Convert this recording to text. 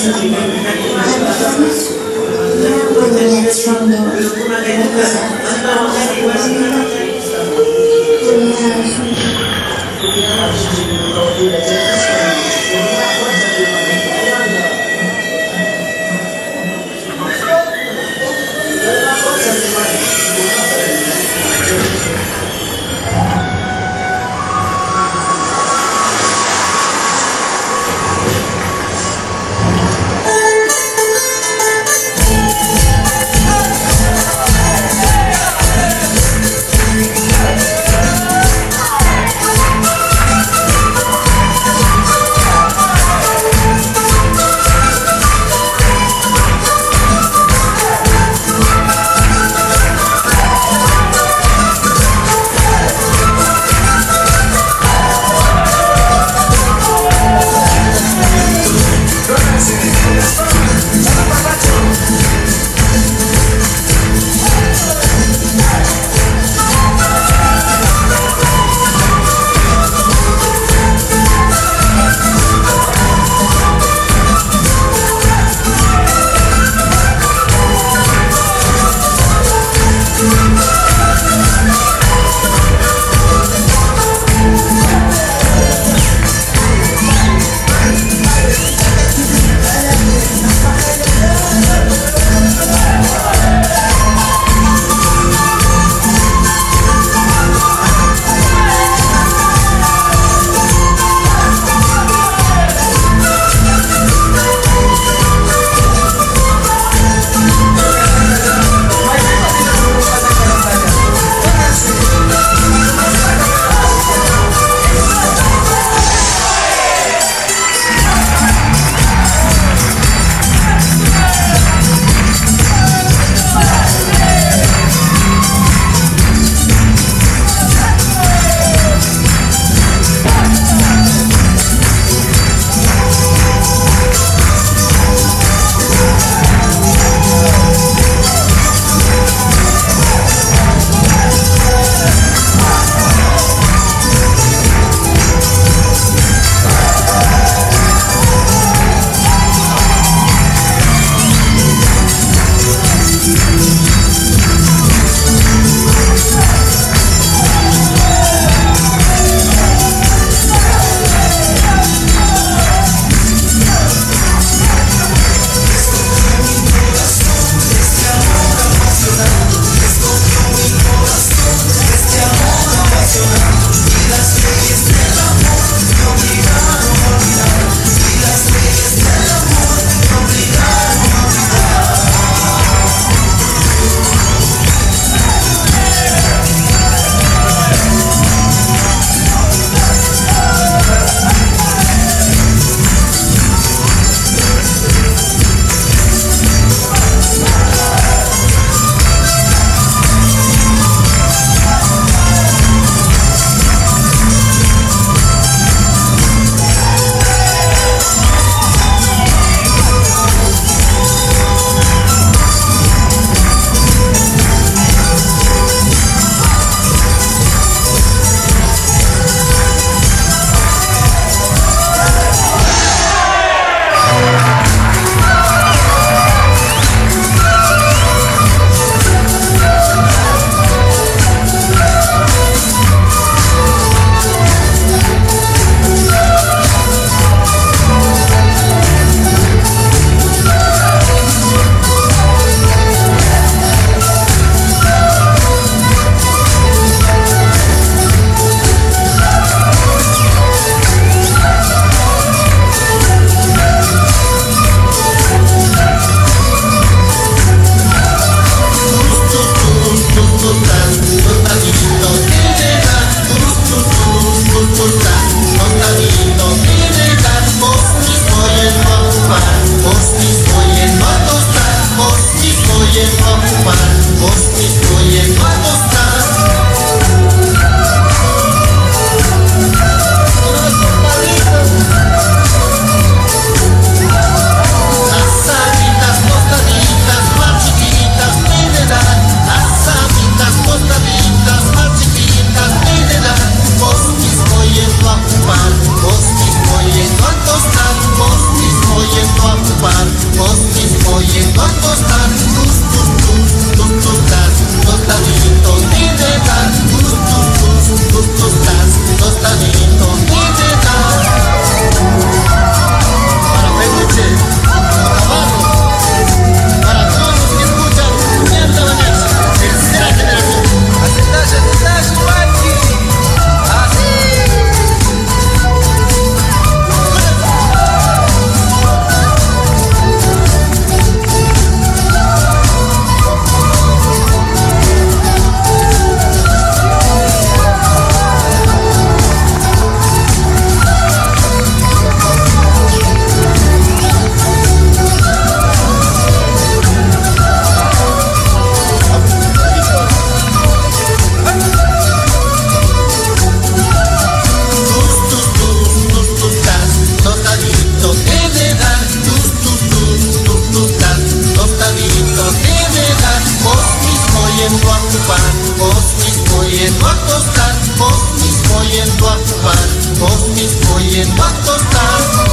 when it's constituyen a ocupar, constituyen million bucks on time.